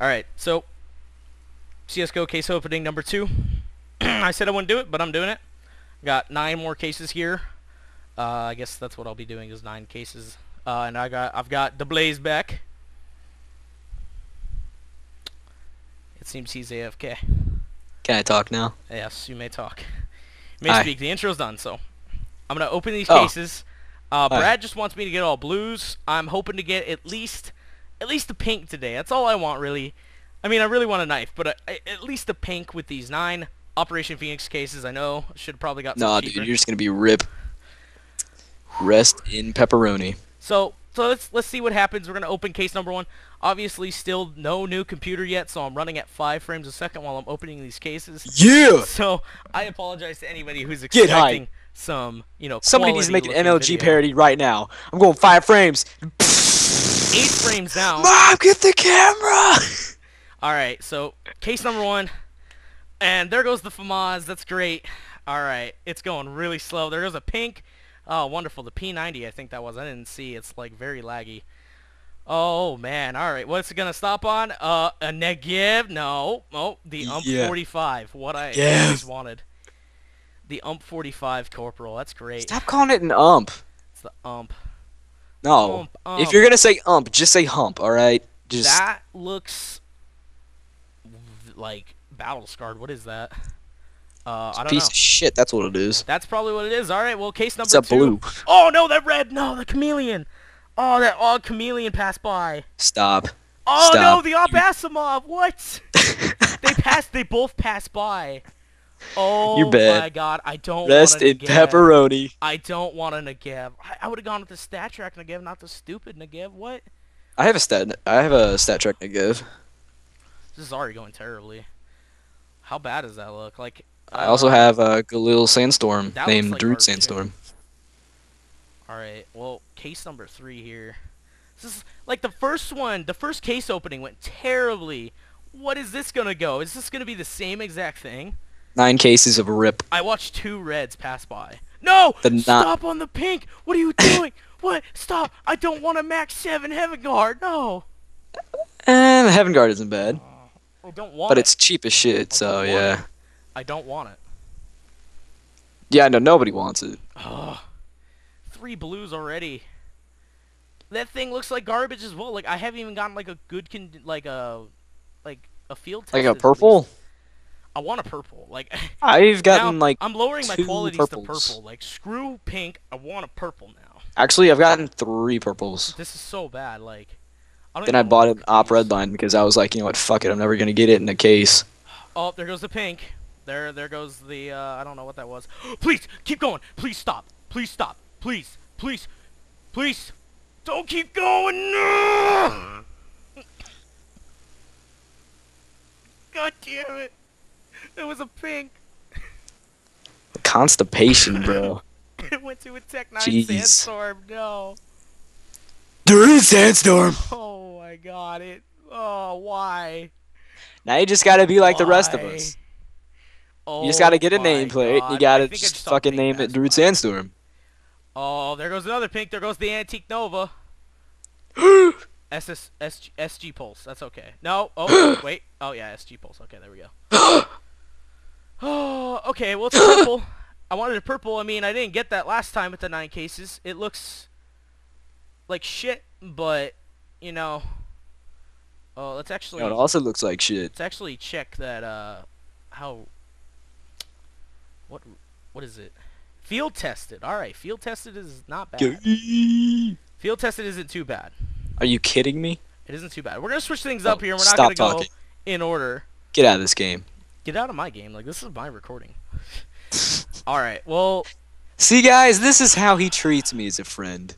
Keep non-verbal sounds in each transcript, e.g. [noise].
Alright, so CSGO case opening number two. [clears throat] I said I wouldn't do it, but I'm doing it. Got nine more cases here. Uh, I guess that's what I'll be doing is nine cases. Uh, and I got I've got the Blaze back. It seems he's AFK. Can I talk now? Yes, you may talk. You may Hi. speak. The intro's done, so I'm gonna open these Oh. cases. Uh. Brad just wants me to get all blues. I'm hoping to get at least at least the pink today. That's all I want, really. I mean, I really want a knife, but uh, at least the pink with these nine Operation Phoenix cases. I know should have probably got Nah, cheaper. dude, you're just gonna be rip. Rest in pepperoni. So so let's let's see what happens. We're gonna open case number one. Obviously, still no new computer yet, so I'm running at five frames a second while I'm opening these cases. Yeah. [laughs] So I apologize to anybody who's expecting some, you know, Somebody needs to make an MLG video. parody right now. I'm going five frames. Eight frames now. Mom, get the camera. [laughs] All right, so case number one, and there goes the FAMAS. That's great. All right, it's going really slow. There goes a pink. Oh, wonderful. The P90, I think that was. I didn't see. It's like very laggy. Oh man. All right, what's it gonna stop on? Uh, a Negev? No. Oh, the UMP Yeah. 45. What I Yes. always wanted. The UMP 45 Corporal. That's great. Stop calling it an ump. It's the UMP. No. Ump, If you're gonna say ump, just say hump. All right. Just That looks like battle scarred. What is that? Uh, I don't piece know. of shit. That's what it is. That's probably what it is. All right. Well, case number It's a two. blue. Oh no, that red. No, the chameleon. Oh, that odd chameleon passed by. Stop. Oh no, the AWP Asimov. What? [laughs] they passed. They both passed by. Oh You're bad. my god, I don't Rest want a in pepperoni. I don't want a Negev. I, I would have gone with the StatTrak Negev, not the stupid Negev. What? I have a stat. I have a StatTrak to. This is already going terribly. How bad does that look? Like. I also uh, have a Galil Sandstorm named like Druid. Sandstorm. Alright, well, case number three here. This is like the first one, the first case opening went terribly. What is this gonna go? Is this gonna be the same exact thing? Nine cases of rip. I watched two reds pass by. No! Stop on the pink! What are you doing? [laughs] what? Stop! I don't want a MAG-7 Heaven Guard! No! And the Heaven Guard isn't bad, uh, I don't want but it. it's cheap as shit. So want yeah, I don't want it. yeah. No, nobody wants it. Ugh. Three blues already. That thing looks like garbage as well. Like I haven't even gotten like a good con like a like a field test. Like a purple. I want a purple. Like [laughs] I've gotten now, like I'm lowering my qualities purples. to purple. Like screw pink. I want a purple now. actually I've gotten three purples. This is so bad. Like I don't Then I bought an AWP red line because I was like, you know what, fuck it, I'm never gonna get it in a case. Oh, there goes the pink. There, there goes the. Uh, I don't know what that was. [gasps] Please keep going. Please stop. Please stop. Please, please, please. Don't keep going. No! [laughs] God damn it! It was a pink. Constipation, bro. [laughs] It went to a Tec-9 Jeez. Sandstorm. No. Druid Sandstorm. [laughs] Oh my god. It. Oh, why? Now you just gotta be like the rest of us. Oh You just gotta oh get a nameplate. God. You gotta just fucking name it by. Sandstorm. Oh, there goes another pink. There goes the Antique Nova. [gasps] SS SG, SG Pulse. That's okay. No. Oh, [gasps] wait. Oh, yeah, SG Pulse. Okay, there we go. [gasps] Oh, [gasps] okay. Well, it's purple. I wanted a purple. I mean, I didn't get that last time with the nine cases. It looks like shit, but you know. Oh, let's actually know, it also looks like shit. let's actually check that. Uh, how. What? What is it? Field tested. All right, field tested is not bad. Field tested isn't too bad. Are you kidding me? It isn't too bad. We're gonna switch things Oh, up here. We're not gonna go in order. Get out of this game. Get out of my game. Like this is my recording. [laughs] All right. Well, See, guys, this is how he treats me as a friend.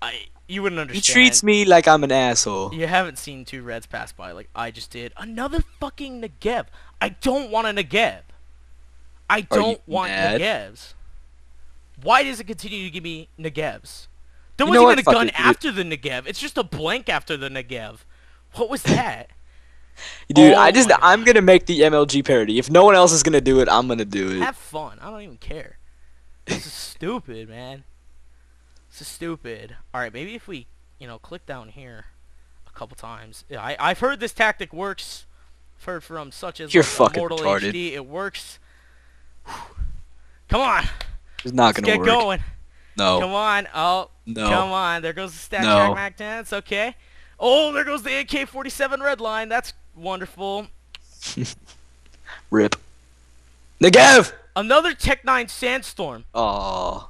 I you wouldn't understand. He treats me like I'm an asshole. You haven't seen two reds pass by like I just did. Another fucking Negev. I don't want a Negev. I don't want mad? Negevs. Why does it continue to give me Negevs? There You wasn't even a gun after the Negev. It's just a blank after the Negev. What was that? Dude, Oh I just I'm gonna make the MLG parody. If no one else is gonna do it, I'm gonna do it. Have fun. I don't even care. This is [laughs] stupid, man. This is stupid. Alright, maybe if we, you know, click down here. a couple times. Yeah, I I've heard this tactic works. I've heard from such as You're like, fucking Immortal retarded. HD. It works. Come on, It's not let's gonna get work. going. No. Come on. Oh, No. come on. There goes the stat No. track MAC-10. It's okay. Oh, there goes the AK-47 red line. That's wonderful. Rip. Negev! Another Tec-9 Sandstorm. Aw.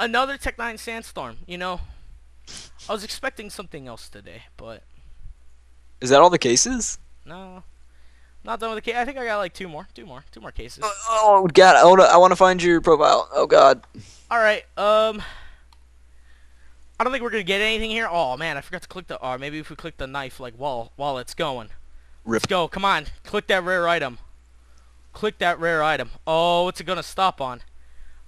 Another Tec-9 Sandstorm. You know, I was expecting something else today, but Is that all the cases? no. Not done with the case. I think I got like two more. Two more. Two more cases. Oh, oh god, I wanna, I wanna find your profile. Oh god. All right. Um, I don't think we're gonna get anything here. Oh man, I forgot to click the. Or maybe if we click the knife, like while while it's going. Let's go. Come on. Click that rare item. Click that rare item. Oh, what's it gonna stop on?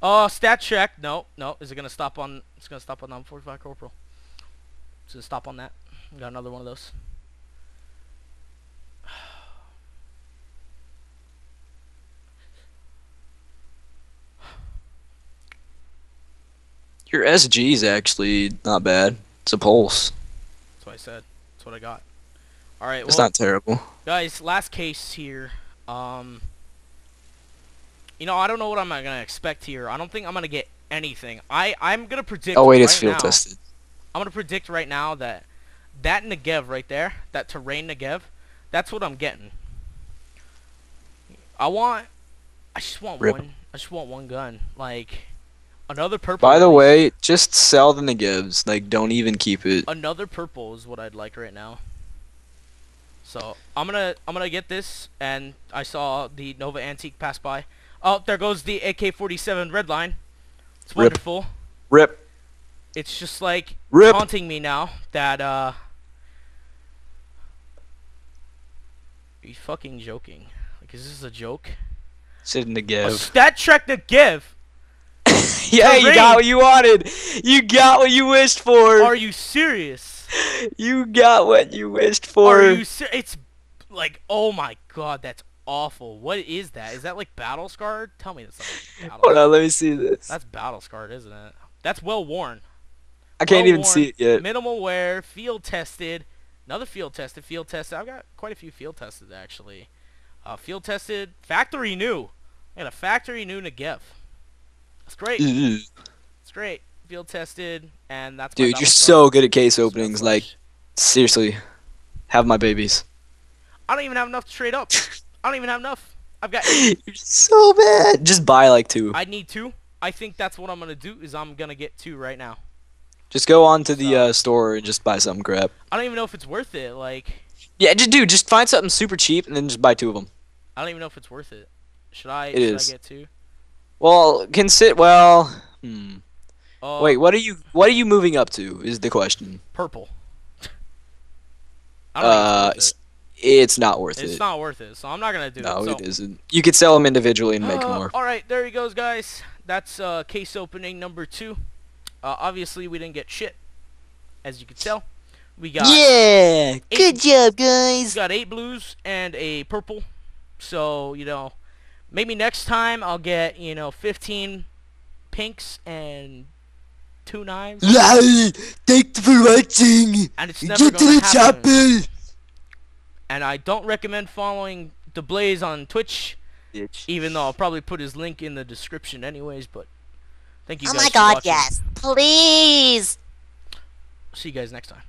Oh, stat check. No, no. Is it gonna stop on? It's gonna stop on 45 corporal. It's gonna stop on that. Got another one of those. Your SG is actually not bad. It's a pulse. That's what I said. That's what I got. All right. It's well, not terrible. guys last case here um you know i don't know what i'm gonna expect here i don't think i'm gonna get anything i i'm gonna predict Oh wait, it's right field now- tested. i'm gonna predict right now that that negev right there that terrain negev that's what i'm getting i want i just want Rip. one i just want one gun like another purple By the way, just sell the Negevs. Like, don't even keep it. another purple is what I'd like right now. So I'm gonna I'm gonna get this, and I saw the Nova Antique pass by. Oh, there goes the AK-47 red line. It's wonderful. Rip. It's just like Rip. haunting me now that uh. Are you fucking joking? Like, is this a joke? Said A Negev. stat check to give. [laughs] yeah, you got what you wanted. You got what you wished for. Are you serious? [laughs] You got what you wished for. Are you ser- It's like, oh my god, that's awful. What is that? Is that like battle scarred? Tell me battle. Hold on, let me see this. That's battle scarred, isn't it? That's well worn. I can't well even worn, see it yet. Minimal wear, field tested. Another field tested, field tested. I've got quite a few field tested actually. Uh, field tested, factory new. And a factory new Negev. That's great. Ugh. It's great. Field tested, and that's Dude, you're so good at case openings. Like, seriously, have my babies. I don't even have enough to trade up. [laughs] I don't even have enough. I've got [laughs] You're so bad. Just buy like two. I need two. I think that's what I'm gonna do. Is I'm gonna get two right now. Just go on to the uh, store and just buy some crap. I don't even know if it's worth it. Like Yeah, just dude, just find something super cheap and then just buy two of them. I don't even know if it's worth it. Should I? It should is. I get two? Well, can sit. Well, hmm. Oh, Wait, what are you? What are you moving up to? Is the question. purple. I don't Uh, it's, it's, it's not worth worth it. it's not worth it. So I'm not gonna do no, it. So, it isn't. You could sell them individually and make Uh, more. All right, there he goes, guys. That's uh, case opening number two. Uh, obviously, we didn't get shit, as you can tell. We got Yeah, good job, we guys. got eight blues and a purple. So you know, maybe next time I'll get you know 15 pinks and two knives, Thanks for watching. and it's never gonna happen. And I don't recommend following the Blaze on Twitch, even though I'll probably put his link in the description anyways. But thank you Oh guys my for god, watching. yes. Please. See you guys next time.